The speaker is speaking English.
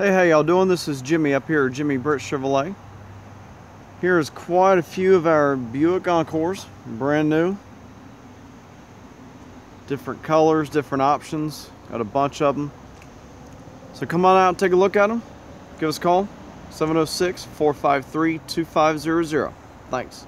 Hey, how y'all doing? This is Jimmy up here Jimmy Britt Chevrolet. Here's quite a few of our Buick Encores, brand new. Different colors, different options. Got a bunch of them. So come on out and take a look at them. Give us a call, 706-453-2500. Thanks.